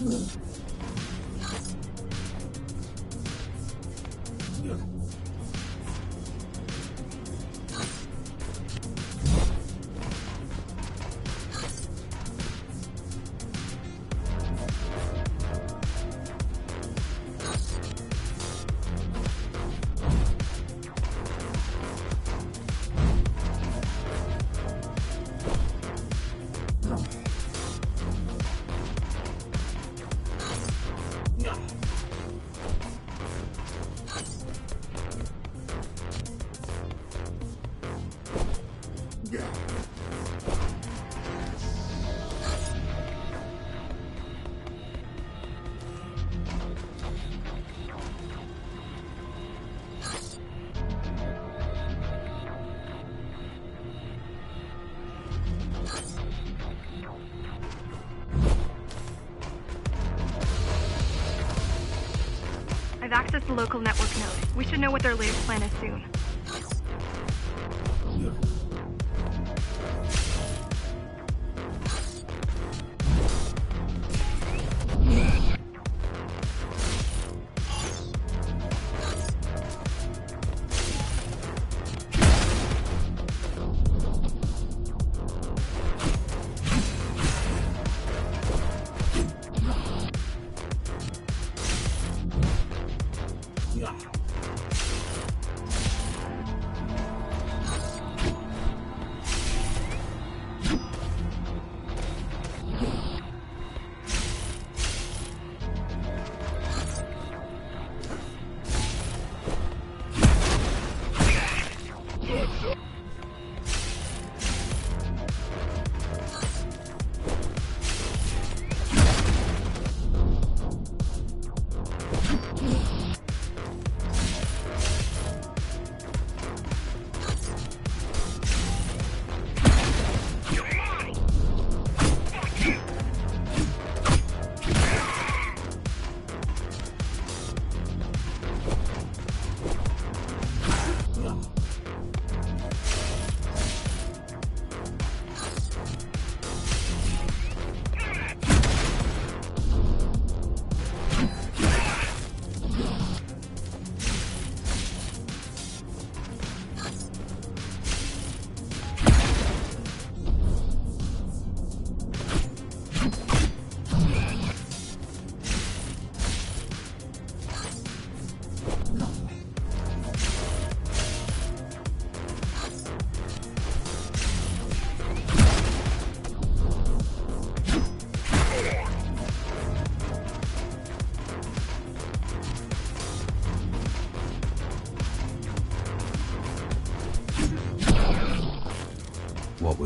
Uhum. I've accessed the local network node. We should know what their latest plan is soon.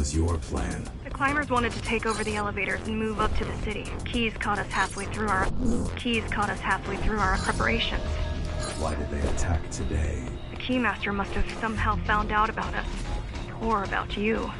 Was your plan? The climbers wanted to take over the elevators and move up to the city. Keys caught us halfway through our Keys caught us halfway through our preparations. Why did they attack today? The Keymaster must have somehow found out about us. Or about you.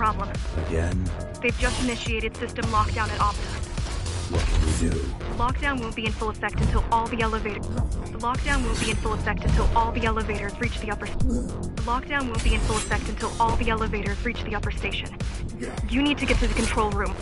Problem. Again? They've just initiated system lockdown at Opta. What can we do? The lockdown won't be in full effect until all the elevators. The lockdown won't be in full effect until all the elevators reach the upper. The lockdown won't be in full effect until all the elevators reach the upper station. You need to get to the control room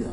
vida.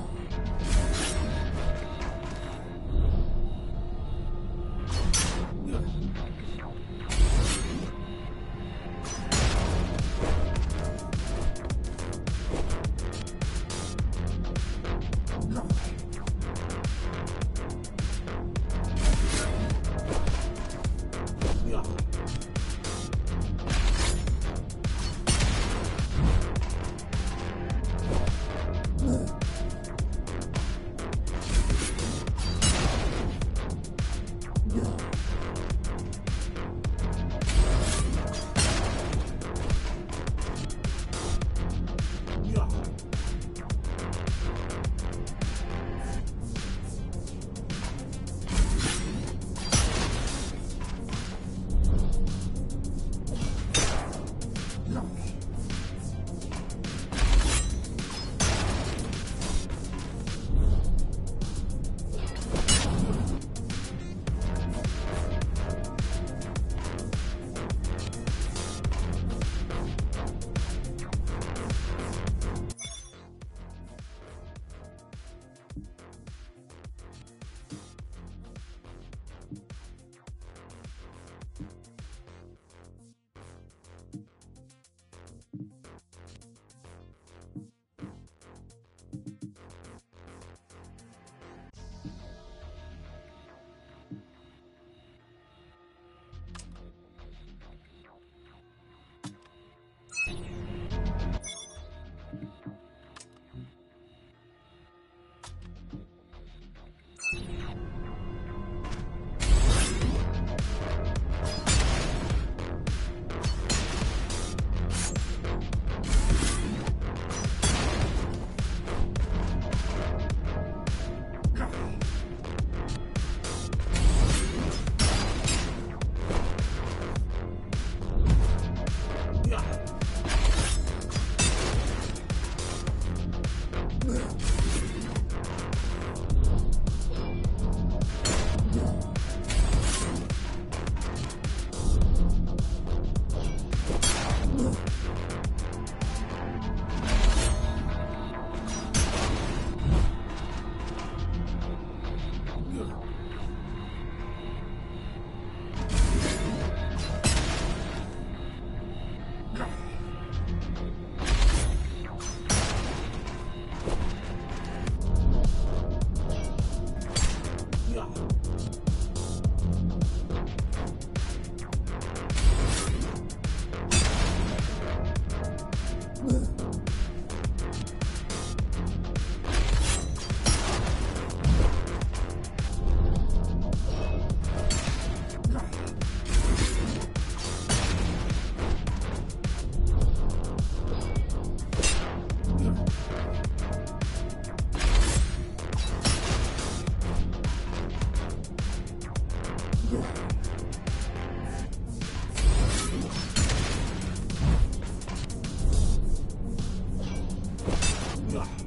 Ugh.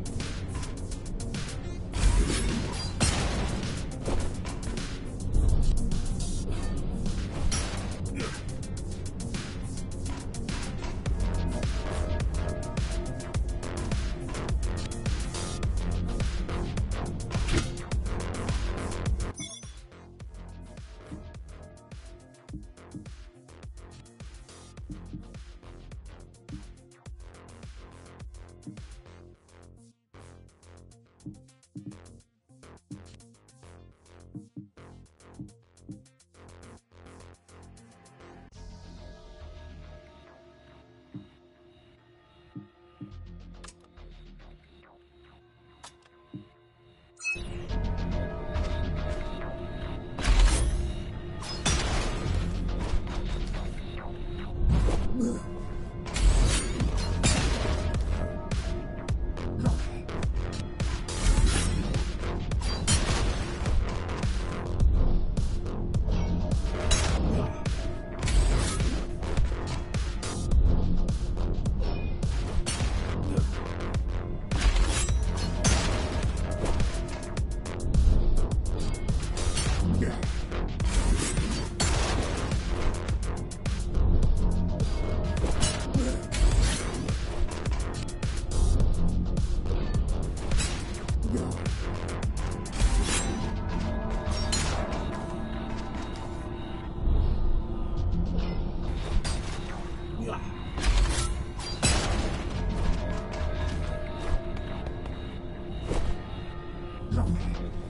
Okay.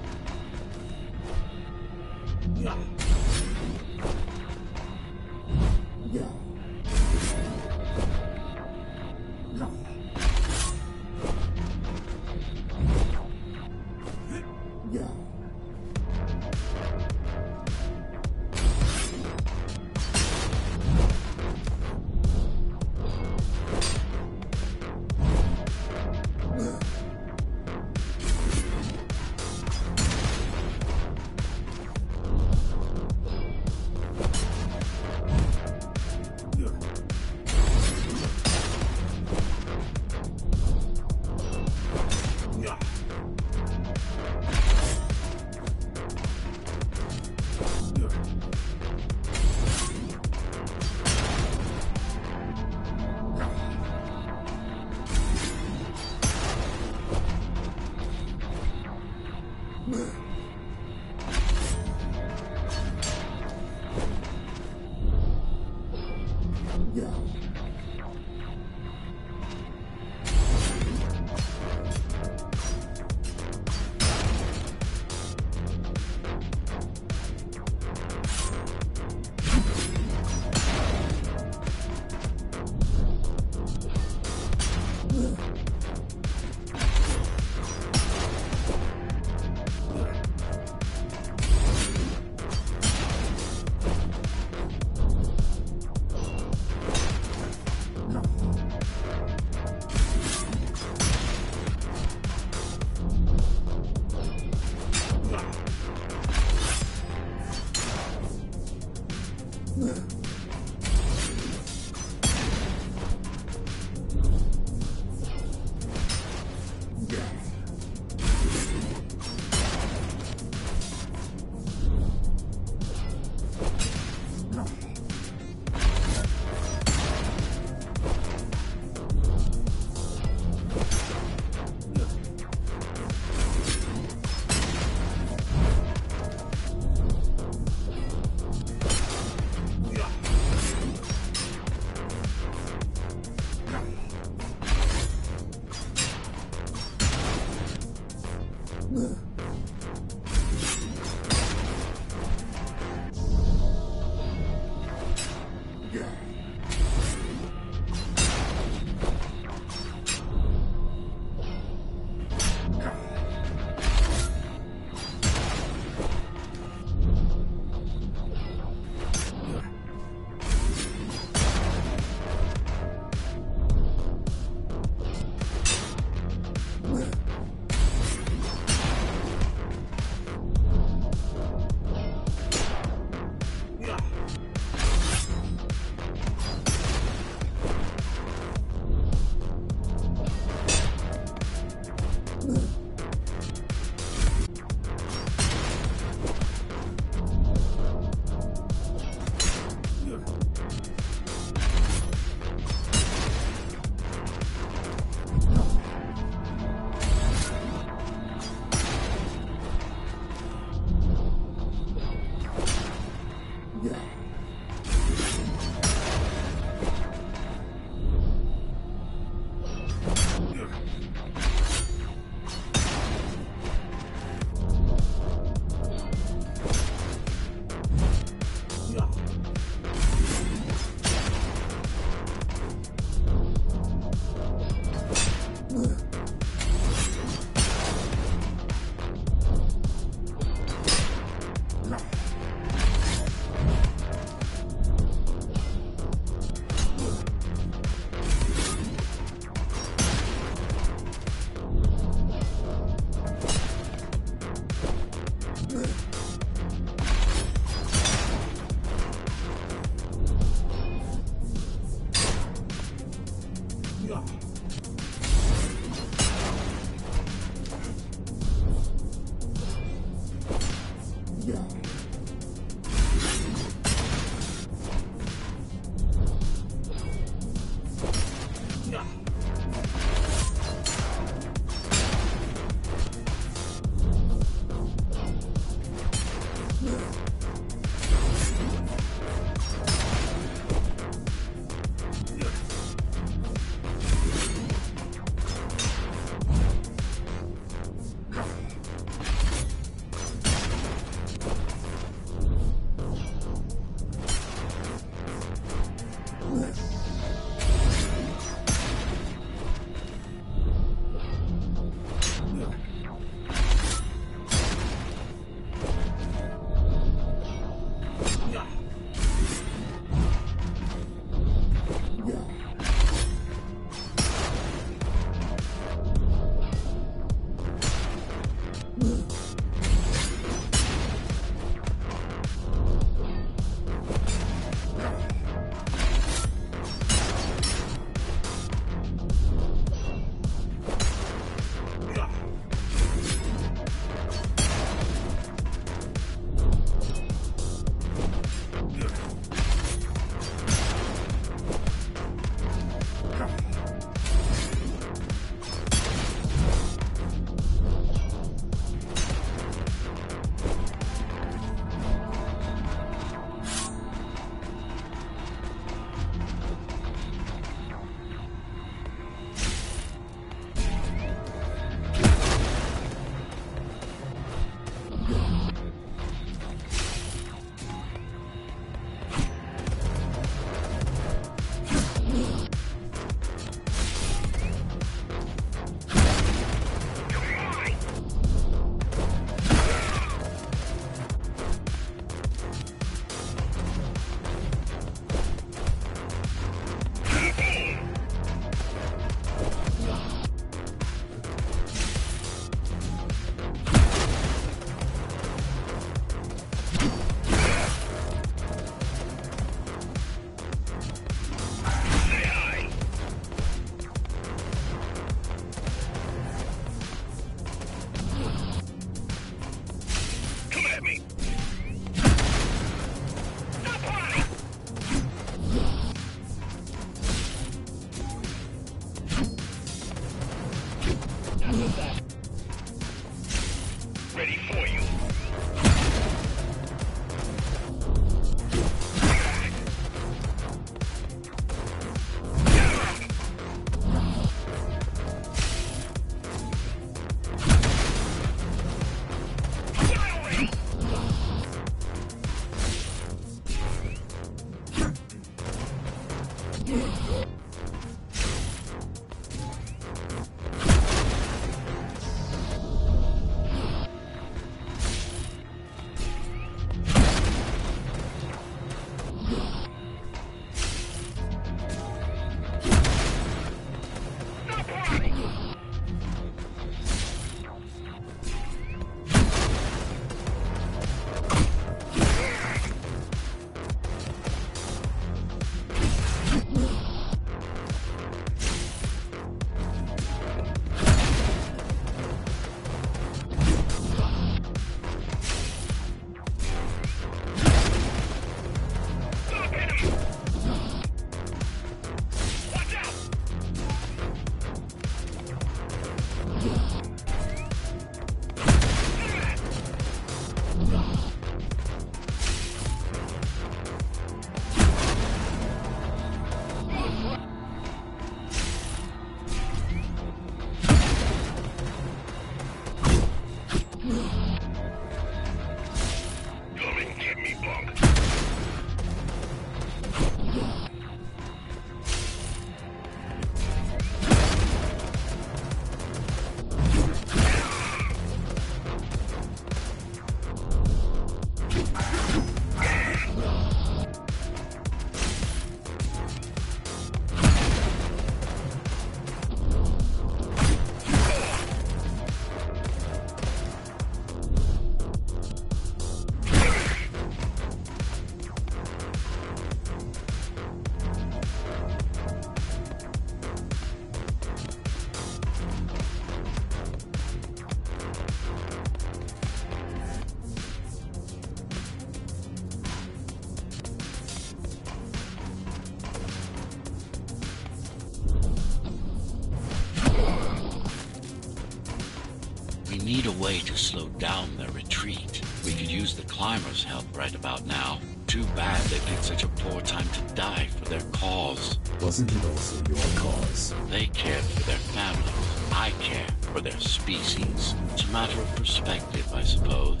A way to slow down their retreat. We could use the climbers' help right about now. Too bad they picked such a poor time to die for their cause. Wasn't it also your cause? They cared for their families. I care for their species. It's a matter of perspective, I suppose.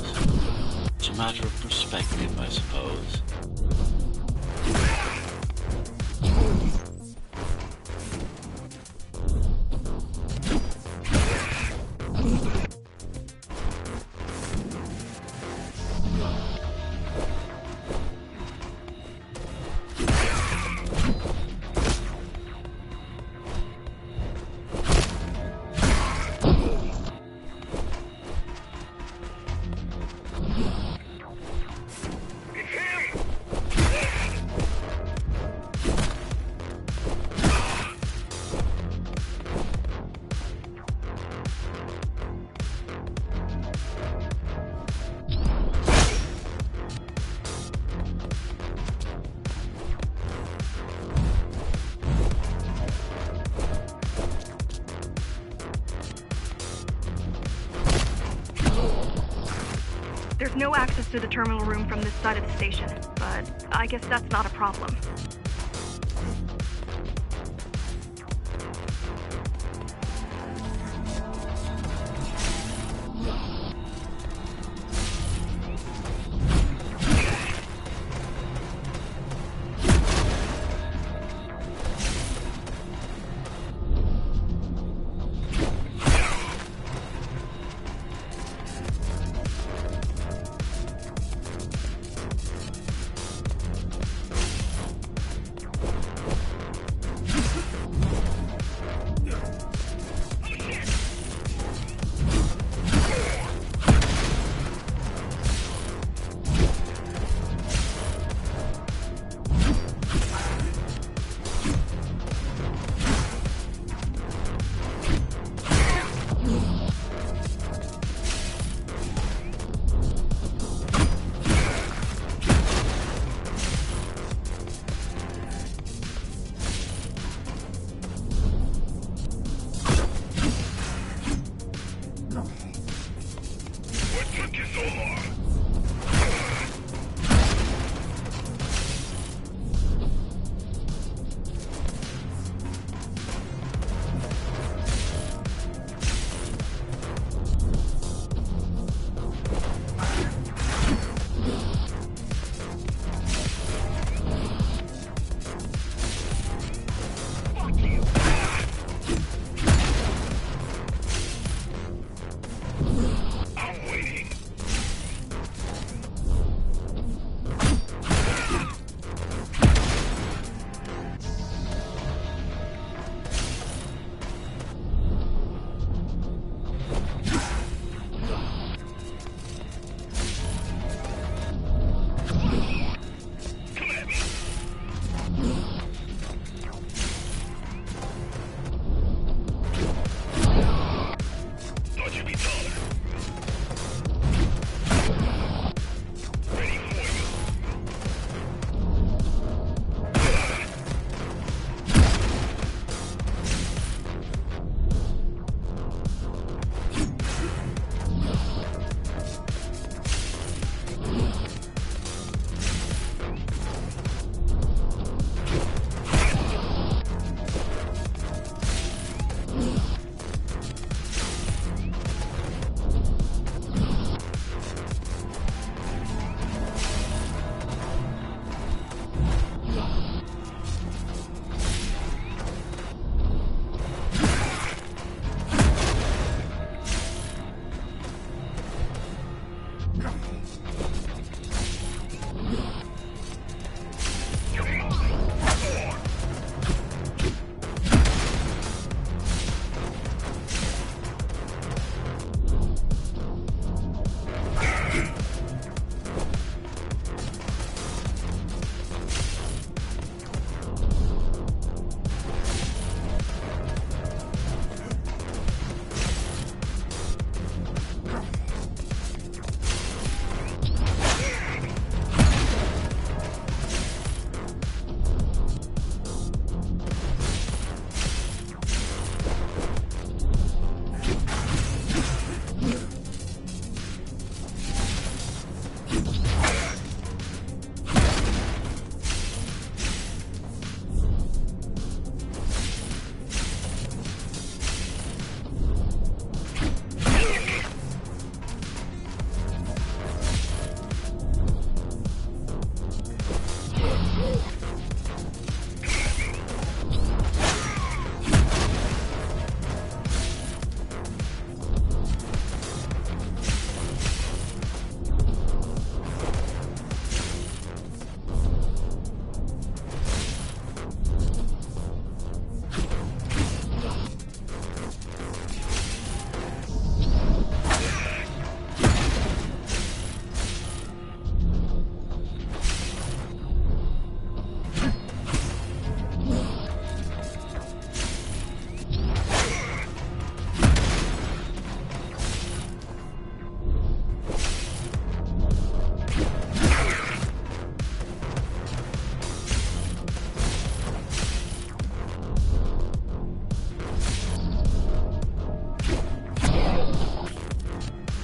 It's a matter of perspective, I suppose. No access to the terminal room from this side of the station, but I guess that's not a problem.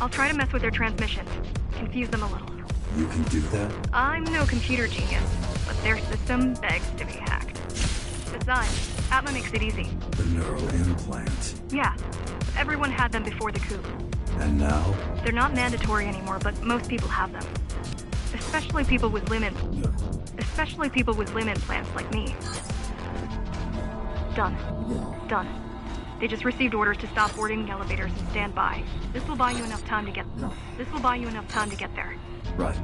I'll try to mess with their transmissions. Confuse them a little. You can do that? I'm no computer genius, but their system begs to be hacked. Besides, Atma makes it easy. The neural implant. Yeah, everyone had them before the coup. And now? They're not mandatory anymore, but most people have them. Especially people with limb im- especially people with limb implants like me. Done. Done. They just received orders to stop boarding elevators and stand by. This will buy you enough time to get this will buy you enough time to get there. Right.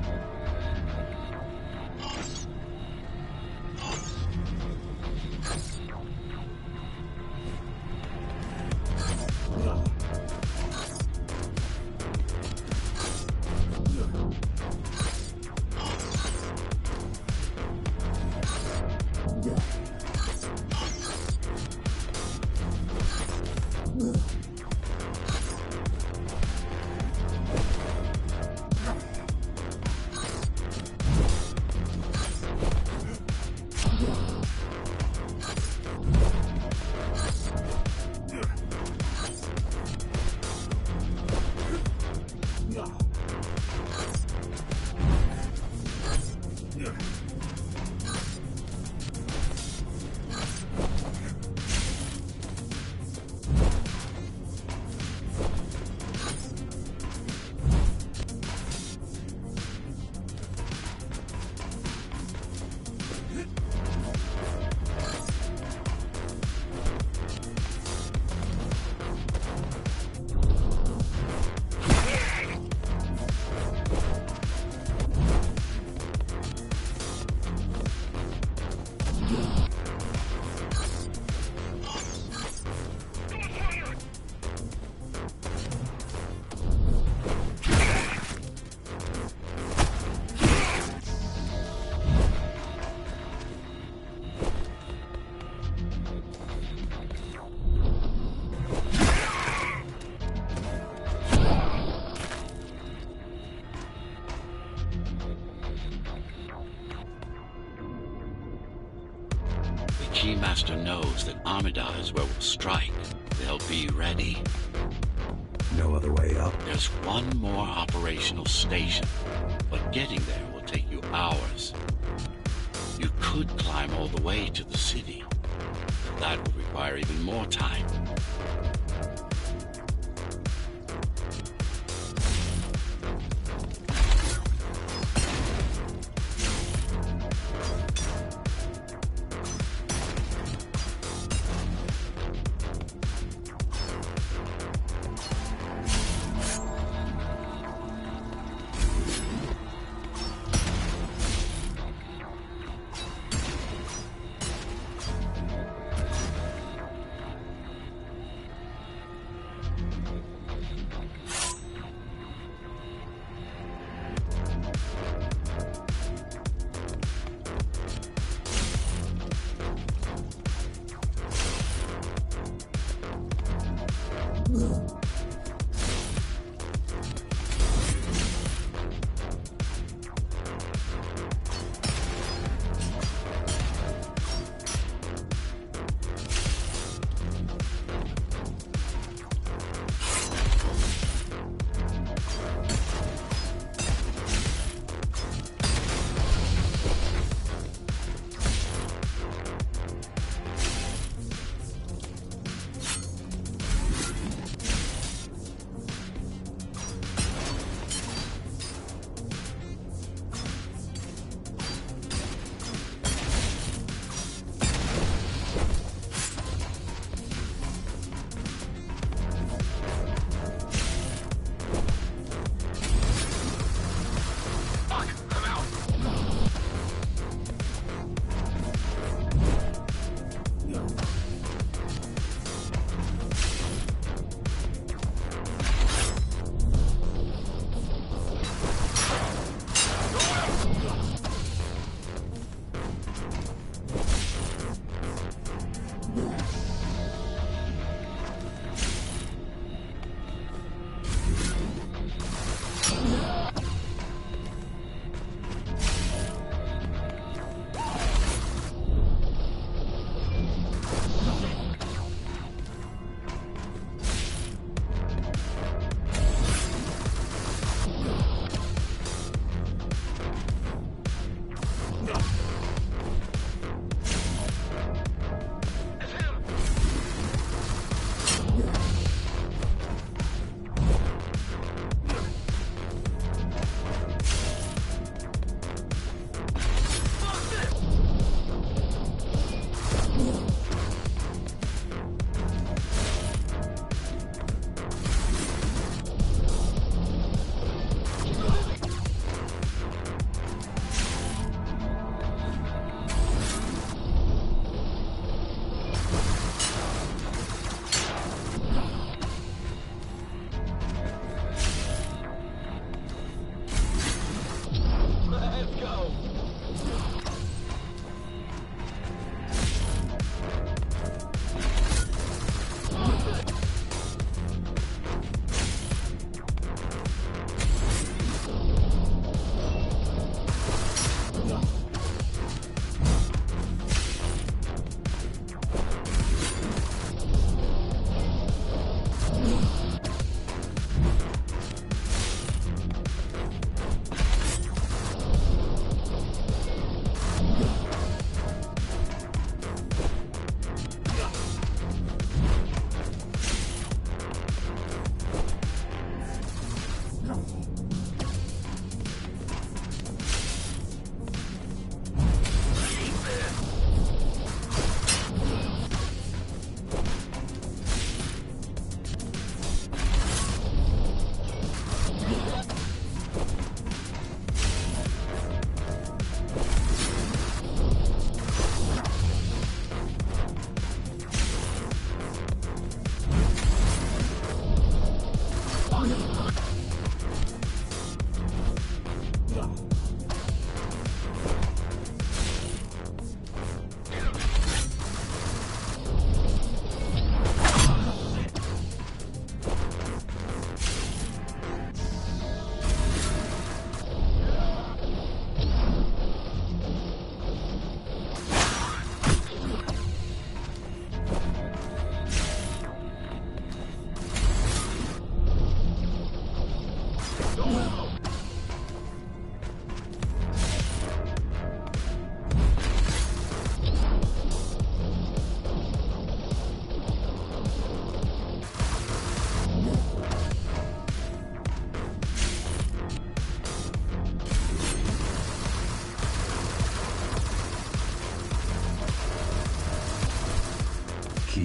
Knows is where we'll strike. They'll be ready. No other way up? There's one more operational station, but getting there will take you hours. You could climb all the way to the city. but That will require even more time. Ugh.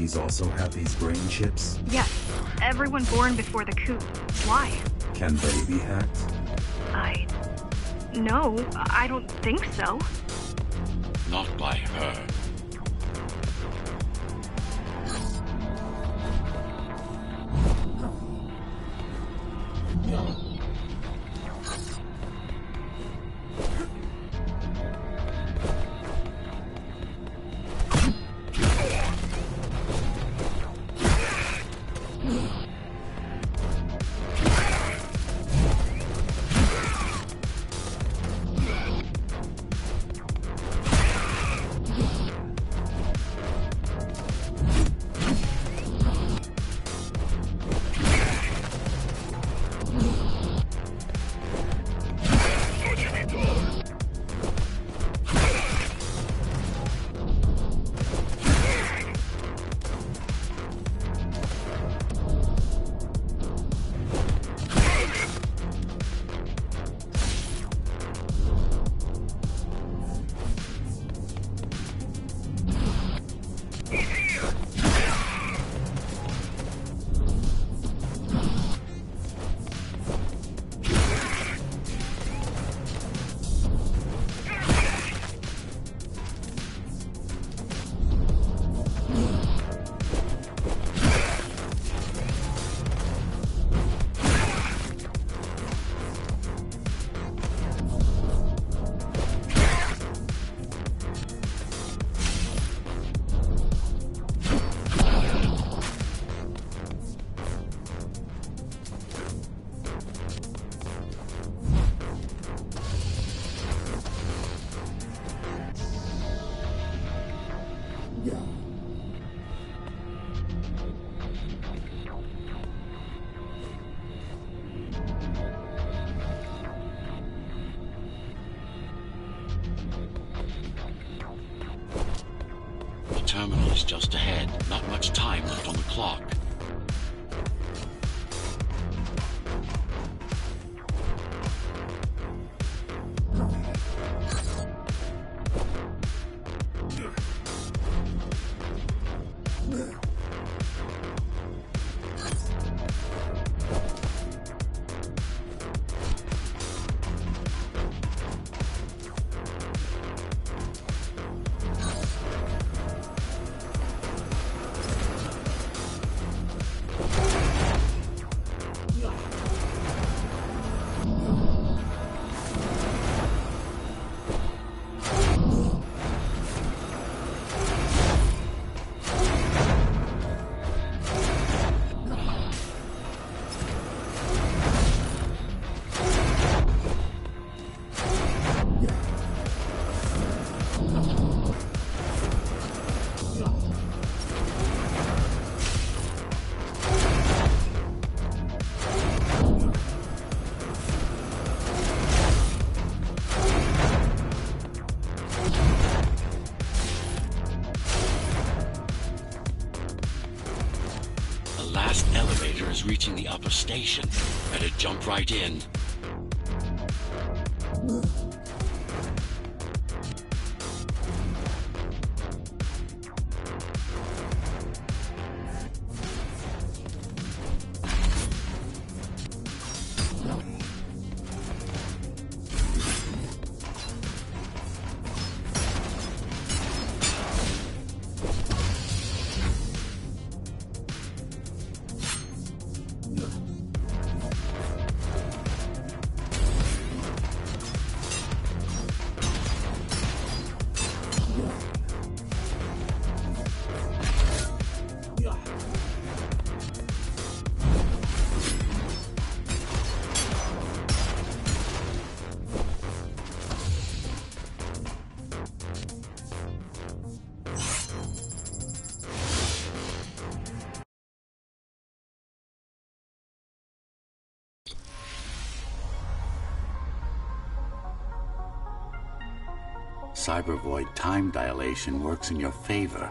Maquis also have these brain chips? Yes, everyone born before the coup. Why? Can they be hacked? I. No, I don't think so. Right in. Cybervoid time dilation works in your favor,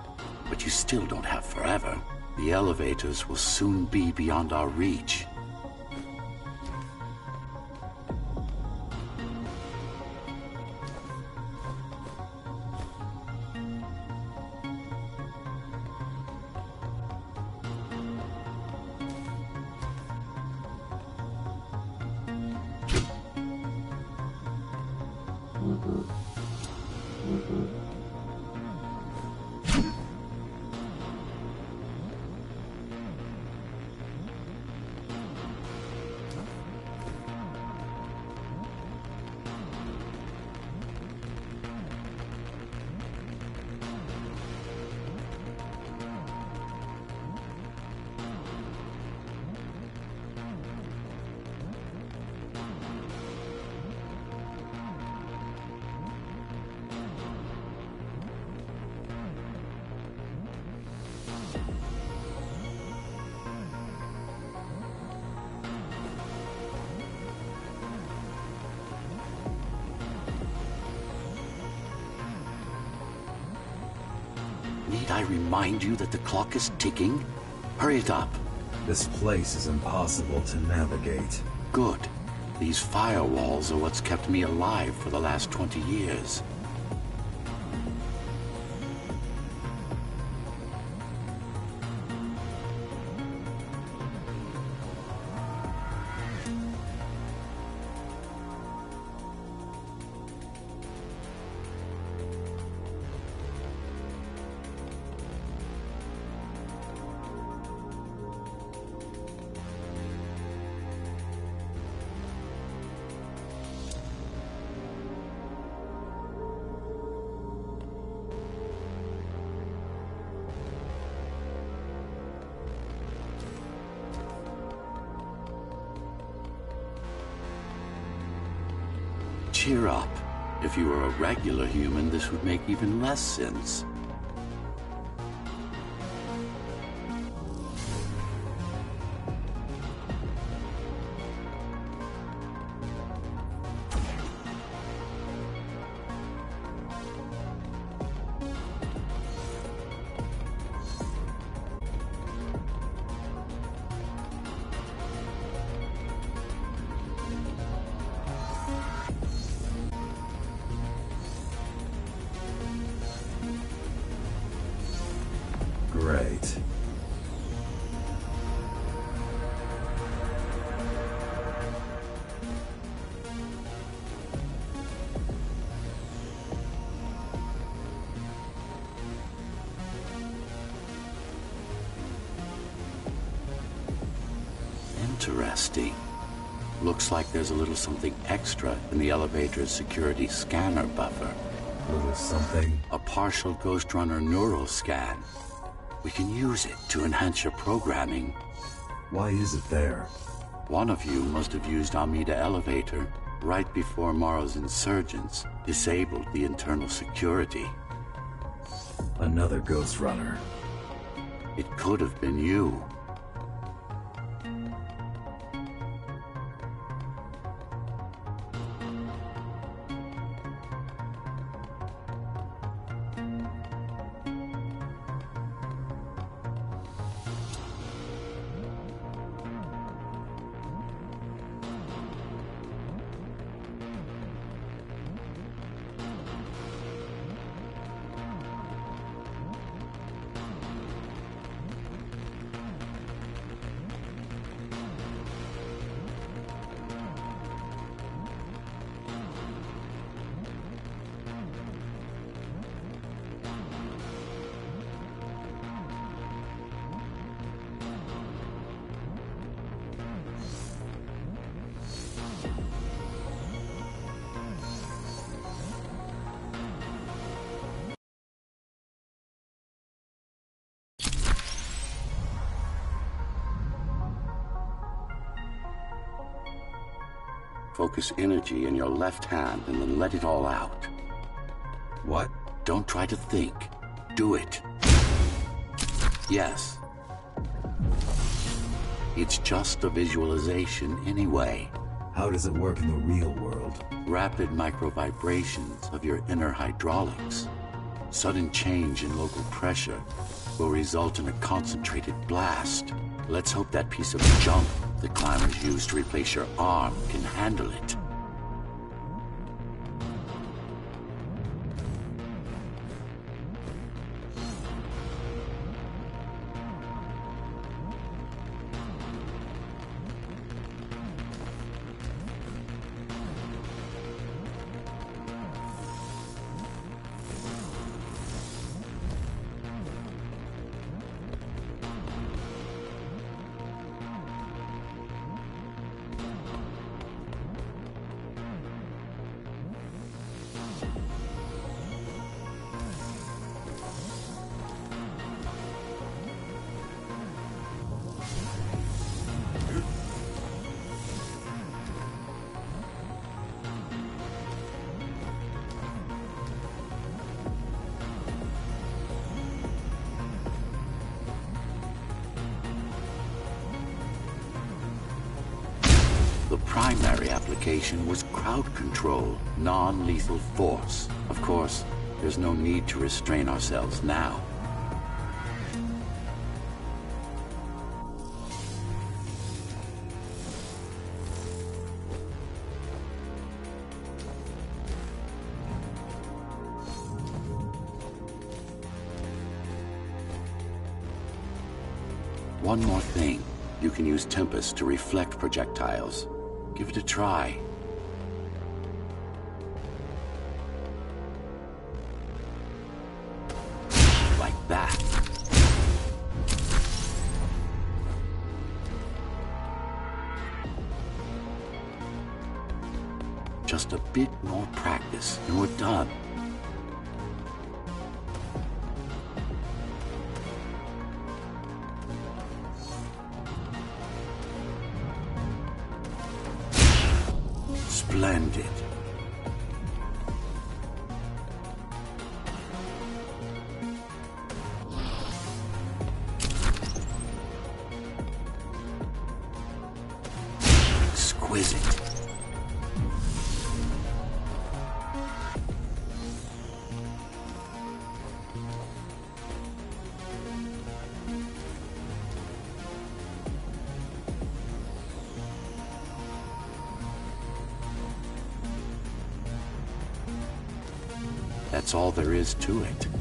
but you still don't have forever. The elevators will soon be beyond our reach. Need I remind you that the clock is ticking? Hurry it up. This place is impossible to navigate. Good. These firewalls are what's kept me alive for the last 20 years. Regular human, this would make even less sense. Interesting. Looks like there's a little something extra in the elevator's security scanner buffer. A Little something. A partial Ghostrunner neural scan. We can use it to enhance your programming. Why is it there? One of you must have used Amida Elevator right before Mara's insurgents disabled the internal security. Another Ghostrunner. It could have been you. Focus energy in your left hand and then let it all out. What? Don't try to think. Do it. Yes. It's just a visualization anyway. How does it work in the real world? Rapid microvibrations of your inner hydraulics. Sudden change in local pressure will result in a concentrated blast. Let's hope that piece of junk the climbers used to replace your arm can handle it. was crowd control, non-lethal force. Of course, there's no need to restrain ourselves now. One more thing. You can use Tempest to reflect projectiles. Give it a try. That's all there is to it.